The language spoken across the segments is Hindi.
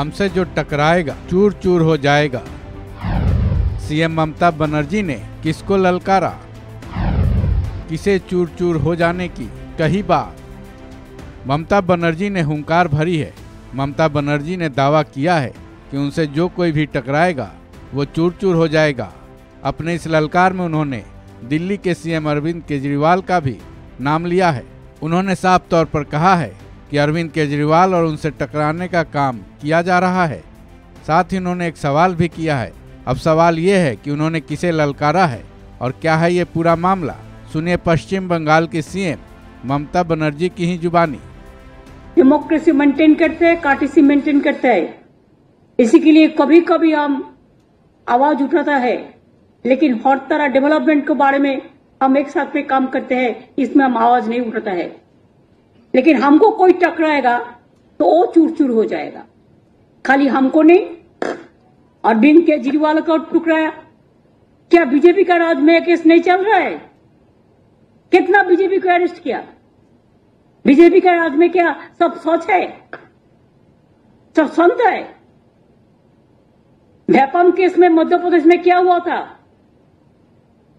हमसे जो टकराएगा चूर चूर हो जाएगा। सीएम ममता बनर्जी ने किसको ललकारा? किसे चूर चूर हो जाने की? कही बात। ममता बनर्जी ने हुंकार भरी है। ममता बनर्जी ने दावा किया है कि उनसे जो कोई भी टकराएगा, वो चूर चूर हो जाएगा। अपने इस ललकार में उन्होंने दिल्ली के सीएम अरविंद केजरीवाल का भी नाम लिया है। उन्होंने साफ़ तौर पर कहा है कि अरविंद केजरीवाल और उनसे टकराने का काम किया जा रहा है। साथ ही उन्होंने एक सवाल भी किया है। अब सवाल ये है कि उन्होंने किसे ललकारा है और क्या है ये पूरा मामला? सुनिए पश्चिम बंगाल की सीएम ममता बनर्जी की ही जुबानी। डेमोक्रेसी मेंटेन करते हैं कार्टेसी मेंटेन करते हैं। इसी के लिए कभी कभी हम आवाज़ उठाता है, लेकिन हर तरह डेवलपमेंट के बारे में हम एक साथ में काम करते हैं, इसमें हम आवाज़ नहीं उठाता है। लेकिन हमको कोई टकराएगा तो वो चूर चूर हो जाएगा। खाली हमको नहीं अरविंद केजरीवाल का टुकराया। क्या बीजेपी का राज में केस नहीं चल रहा है? कितना बीजेपी को अरेस्ट किया? बीजेपी का राज में क्या सब सच है? सब संत है? व्यापम केस में मध्य प्रदेश में क्या हुआ था?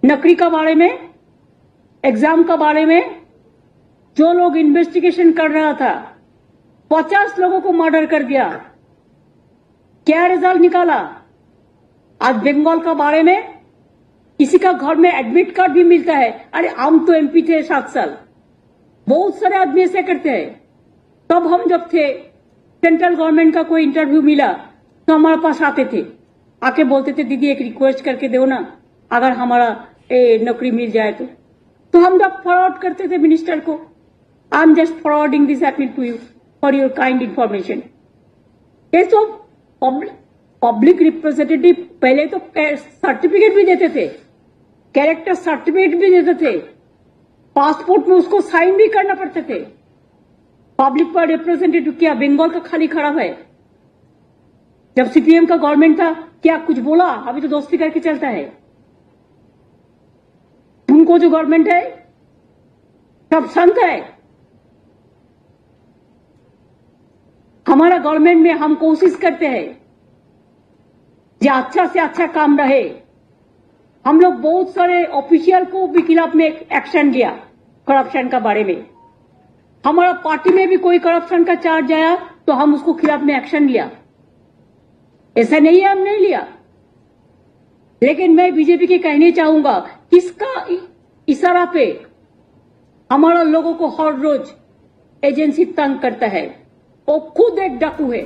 नकरी का बारे में? एग्ज़ाम का बारे में? जो लोग इन्वेस्टिगेशन कर रहा था पचास लोगों को मर्डर कर दिया। क्या रिज़ल्ट निकाला? आज बंगाल का बारे में किसी का घर में एडमिट कार्ड भी मिलता है। अरे हम तो एमपी थे सात साल। बहुत सारे आदमी ऐसे करते हैं। तब हम जब थे सेंट्रल गवर्नमेंट का कोई इंटरव्यू मिला तो हमारे पास आते थे। आके बोलते थे दीदी एक रिक्वेस्ट करके दो ना अगर हमारा ए, नौकरी मिल जाए तो। तो हम जब फॉरवर्ड करते थे मिनिस्टर को I am just forwarding this appeal to you for your kind information ये तो पब्लिक रिप्रेजेंटेटिव पहले तो सर्टिफिकेट भी देते थे। कैरेक्टर सर्टिफिकेट भी देते थे। पासपोर्ट में उसको साइन भी करना पड़ते थे। पब्लिक पर रिप्रेजेंटेटिव क्या बंगाल का खाली खराब है? जब सीपीएम का गवर्नमेंट था, क्या कुछ बोला? अभी तो दोस्ती करके चलता है। उनको जो गवर्नमेंट है, सब संत है। हमारा गवर्नमेंट में हम कोशिश करते हैं जो अच्छा से अच्छा काम रहे। हम लोग बहुत सारे ऑफिशियल को भी खिलाफ में एक्शन लिया करप्शन का बारे में। हमारा पार्टी में भी कोई करप्शन का चार्ज आया तो हम उसको खिलाफ में एक्शन लिया। ऐसा नहीं है हम नहीं लिया। लेकिन मैं बीजेपी के कहने चाहूँगा, किसका इशारा पे हमारा लोगों को हर रोज एजेंसी तंग करता है? वो खुद एक डाकू है।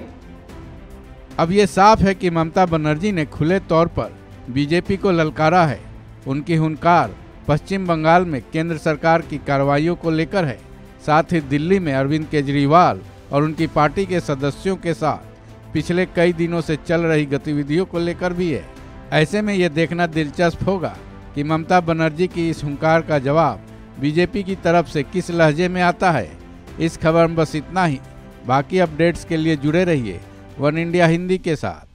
अब ये साफ़ है कि ममता बनर्जी ने खुले तौर पर बीजेपी को ललकारा है। उनकी हुनकार पश्चिम बंगाल में केंद्र सरकार की कार्रवाइयों को लेकर है। साथ ही दिल्ली में अरविंद केजरीवाल और उनकी पार्टी के सदस्यों के साथ पिछले कई दिनों से चल रही गतिविधियों को लेकर भी है। ऐसे में ये देखना दिलचस्प होगा कि ममता बनर्जी की इस हुंकार का जवाब बीजेपी की तरफ़ से किस लहजे में आता है। इस खबर में बस इतना ही। बाकी अपडेट्स के लिए जुड़े रहिए वन इंडिया हिंदी के साथ।